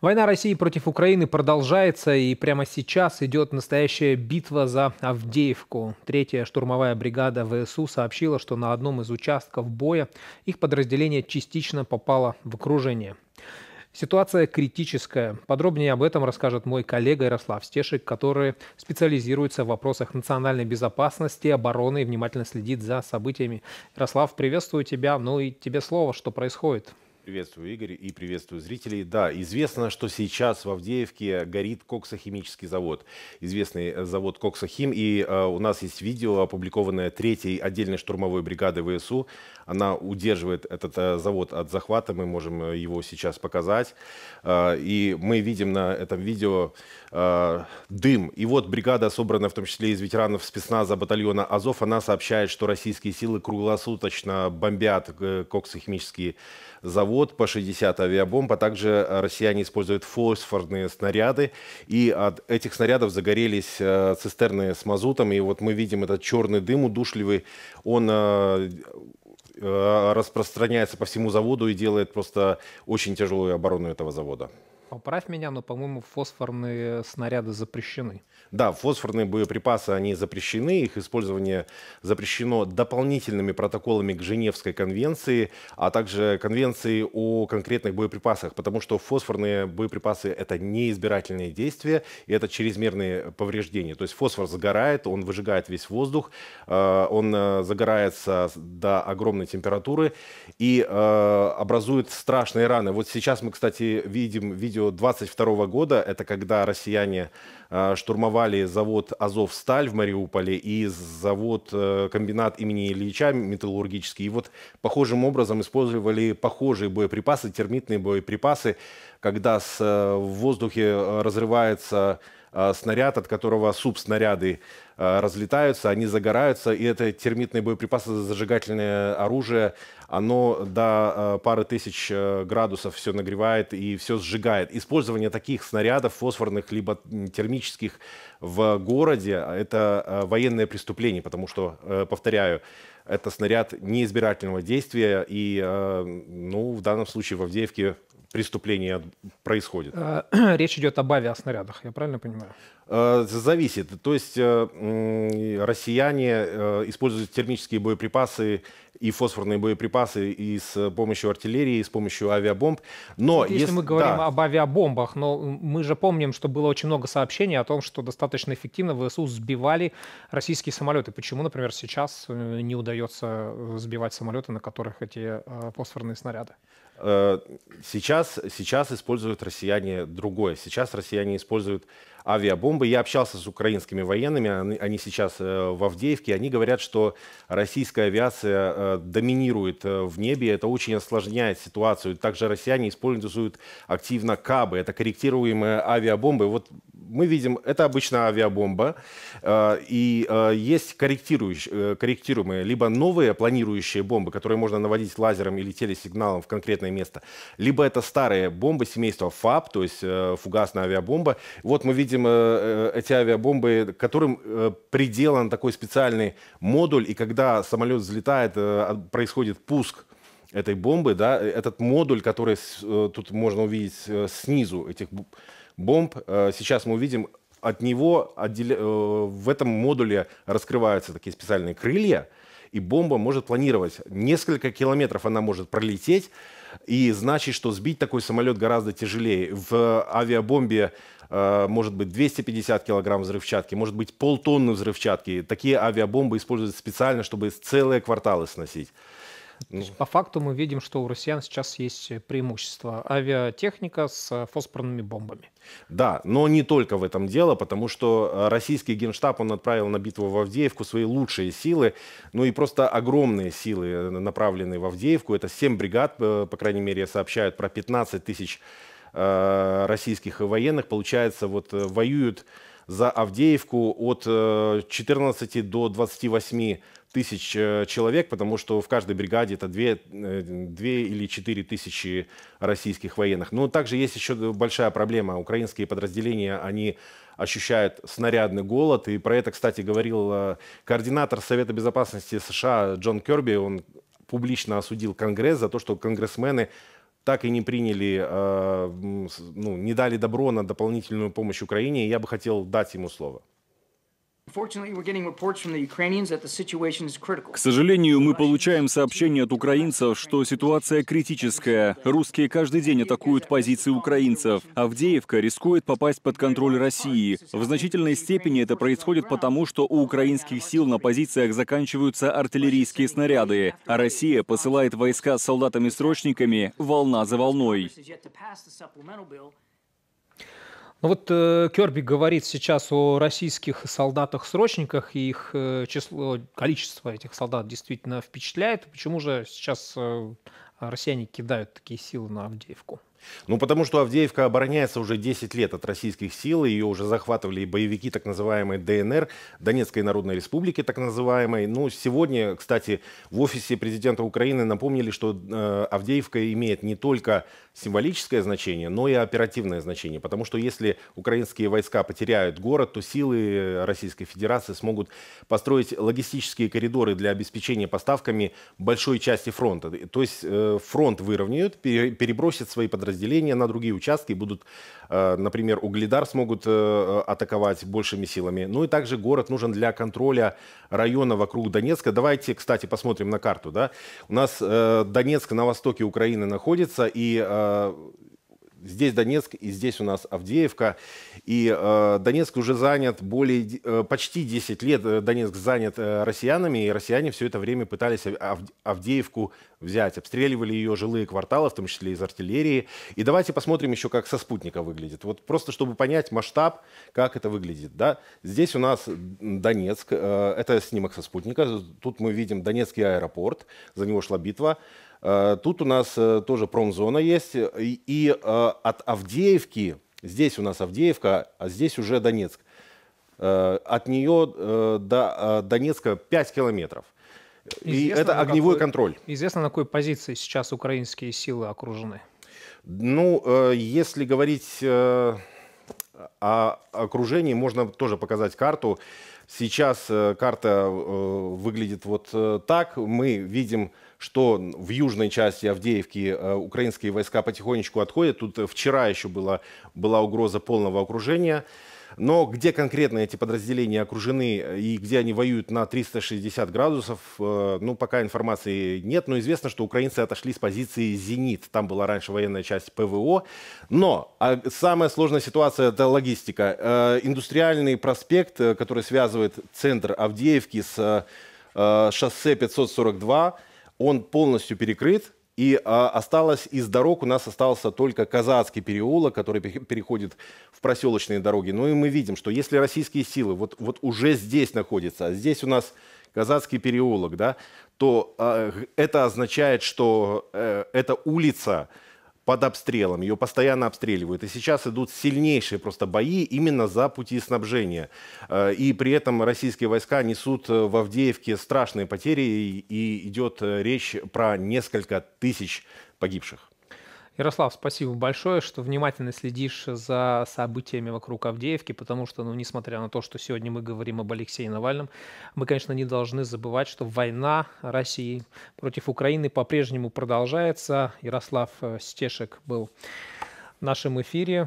Война России против Украины продолжается, и прямо сейчас идет настоящая битва за Авдеевку. Третья штурмовая бригада ВСУ сообщила, что на одном из участков боя их подразделение частично попало в окружение. Ситуация критическая. Подробнее об этом расскажет мой коллега Ярослав Стешик, который специализируется в вопросах национальной безопасности, обороны и внимательно следит за событиями. Ярослав, приветствую тебя. Ну и тебе слово, что происходит. Приветствую, Игорь, и приветствую зрителей. Да, известно, что сейчас в Авдеевке горит коксохимический завод. Известный э, завод Коксохим. И э, у нас есть видео, опубликованное третьей отдельной штурмовой бригадой ВСУ. Она удерживает этот э, завод от захвата. Мы можем э, его сейчас показать. Э, и мы видим на этом видео э, дым. И вот бригада, собранная в том числе из ветеранов спецназа батальона Азов, она сообщает, что российские силы круглосуточно бомбят э, коксохимический завод по 60 авиабомб, а также россияне используют фосфорные снаряды, и от этих снарядов загорелись э, цистерны с мазутом, и вот мы видим этот черный дым удушливый, он э, э, распространяется по всему заводу и делает просто очень тяжелую оборону этого завода. Поправь меня, но, по-моему, фосфорные снаряды запрещены. Да, фосфорные боеприпасы, они запрещены, их использование запрещено дополнительными протоколами к Женевской конвенции, а также конвенции о конкретных боеприпасах, потому что фосфорные боеприпасы – это неизбирательные действия, и это чрезмерные повреждения. То есть фосфор загорает, он выжигает весь воздух, э, он э, загорается до огромной температуры и э, образует страшные раны. Вот сейчас мы, кстати, видим видео 22 года, это когда россияне штурмовали завод «Азовсталь» в Мариуполе и завод, комбинат имени Ильича металлургический. И вот похожим образом использовали похожие боеприпасы, термитные боеприпасы, когда с, в воздухе разрывается снаряд, от которого субснаряды разлетаются, они загораются, и это термитные боеприпасы, зажигательное оружие, оно до пары тысяч градусов все нагревает и все сжигает. Использование таких снарядов фосфорных либо термических в городе – это военное преступление, потому что, повторяю, это снаряд неизбирательного действия, и ну, в данном случае в Авдеевке преступление происходит. Речь идет об авиаснарядах, я правильно понимаю? Э, зависит. То есть э, россияне э, используют термические боеприпасы и фосфорные боеприпасы и с помощью артиллерии, и с помощью авиабомб. Но если, если мы говорим да. об авиабомбах, но мы же помним, что было очень много сообщений о том, что достаточно эффективно ВСУ сбивали российские самолеты. Почему, например, сейчас не удается сбивать самолеты, на которых эти фосфорные снаряды? Сейчас, сейчас используют россияне другое. Сейчас россияне используют авиабомбы. Я общался с украинскими военными, они, сейчас э, в Авдеевке, они говорят, что российская авиация э, доминирует э, в небе, это очень осложняет ситуацию. Также россияне используют активно КАБы, это корректируемые авиабомбы. Вот мы видим, это обычно авиабомба, э, и э, есть корректирующие, э, корректируемые, либо новые планирующие бомбы, которые можно наводить лазером или телесигналом в конкретное место, либо это старые бомбы семейства ФАБ, то есть фугасная авиабомба. Вот мы видим эти авиабомбы, которым приделан такой специальный модуль, и когда самолет взлетает, происходит пуск этой бомбы, да, этот модуль, который тут можно увидеть снизу этих бомб. Э, сейчас мы увидим, от него отделя... Э, в этом модуле раскрываются такие специальные крылья, и бомба может планировать. Несколько километров она может пролететь, и значит, что сбить такой самолет гораздо тяжелее. В авиабомбе э, может быть 250 килограмм взрывчатки, может быть полтонны взрывчатки. Такие авиабомбы используются специально, чтобы целые кварталы сносить. Ну. По факту мы видим, что у россиян сейчас есть преимущество. Авиатехника с фосфорными бомбами. Да, но не только в этом дело, потому что э, российский генштаб, он отправил на битву в Авдеевку свои лучшие силы, ну и просто огромные силы э, направленные в Авдеевку. Это 7 бригад, э, по крайней мере, сообщают про 15 тысяч российских военных. Получается, вот воюют за Авдеевку от 14 до 28 тысяч э, человек, потому что в каждой бригаде это 2, 2 э, или 4 тысячи российских военных. Но также есть еще большая проблема. Украинские подразделения, они ощущают снарядный голод. И про это, кстати, говорил э, координатор Совета Безопасности США Джон Керби. Он публично осудил Конгресс за то, что конгрессмены так и не приняли, ну, не дали добро на дополнительную помощь Украине, и я бы хотел дать ему слово. К сожалению, мы получаем сообщения от украинцев, что ситуация критическая. Русские каждый день атакуют позиции украинцев. Авдеевка рискует попасть под контроль России. В значительной степени это происходит потому, что у украинских сил на позициях заканчиваются артиллерийские снаряды, а Россия посылает войска с солдатами-срочниками волна за волной. Ну вот э, Керби говорит сейчас о российских солдатах-срочниках, и их э, число, количество этих солдат действительно впечатляет. Почему же сейчас э, россияне кидают такие силы на Авдеевку? Ну, потому что Авдеевка обороняется уже 10 лет от российских сил, ее уже захватывали боевики так называемой ДНР, Донецкой Народной Республики так называемой. Ну, сегодня, кстати, в офисе президента Украины напомнили, что э, Авдеевка имеет не только символическое значение, но и оперативное значение, потому что если украинские войска потеряют город, то силы Российской Федерации смогут построить логистические коридоры для обеспечения поставками большой части фронта. То есть э, фронт выровняют, перебросят свои подразделения подразделения на другие участки будут, э, например, Угледар смогут э, атаковать большими силами. Ну и также город нужен для контроля района вокруг Донецка. Давайте, кстати, посмотрим на карту. Да? У нас э, Донецк на востоке Украины находится, и Здесь Донецк, и здесь у нас Авдеевка. И э, Донецк уже занят более, э, почти 10 лет. Э, Донецк занят э, россиянами, и россияне все это время пытались Ав, Авдеевку взять. Обстреливали ее жилые кварталы, в том числе из артиллерии. И давайте посмотрим еще, как со спутника выглядит. Вот просто, чтобы понять масштаб, как это выглядит. Да? Здесь у нас Донецк. Э, это снимок со спутника. Тут мы видим Донецкий аэропорт. За него шла битва. Э, тут у нас э, тоже промзона есть. И э, от Авдеевки, здесь у нас Авдеевка, а здесь уже Донецк. От нее до Донецка 5 километров. Известно, и это огневой какой, контроль. Известно, на какой позиции сейчас украинские силы окружены? Ну, если говорить о окружении, можно тоже показать карту. Сейчас карта выглядит вот так. Мы видим что в южной части Авдеевки э, украинские войска потихонечку отходят. Тут вчера еще была, была угроза полного окружения. Но где конкретно эти подразделения окружены и где они воюют на 360 градусов, э, ну, пока информации нет. Но известно, что украинцы отошли с позиции «Зенит». Там была раньше военная часть ПВО. Но а самая сложная ситуация – это логистика. Э, индустриальный проспект, который связывает центр Авдеевки с шоссе 542, он полностью перекрыт, и а, осталось из дорог у нас остался только Казацкий переулок, который переходит в проселочные дороги. Ну и мы видим, что если российские силы вот, вот уже здесь находятся, а здесь у нас Казацкий переулок, да, то а, это означает, что э, эта улица под обстрелом, ее постоянно обстреливают. И сейчас идут сильнейшие просто бои именно за пути снабжения. Э, и при этом российские войска несут в Авдеевке страшные потери, и идет э, речь про несколько тысяч погибших. Ярослав, спасибо большое, что внимательно следишь за событиями вокруг Авдеевки, потому что, ну, несмотря на то, что сегодня мы говорим об Алексее Навальном, мы, конечно, не должны забывать, что война России против Украины по-прежнему продолжается. Ярослав Стешек был в нашем эфире.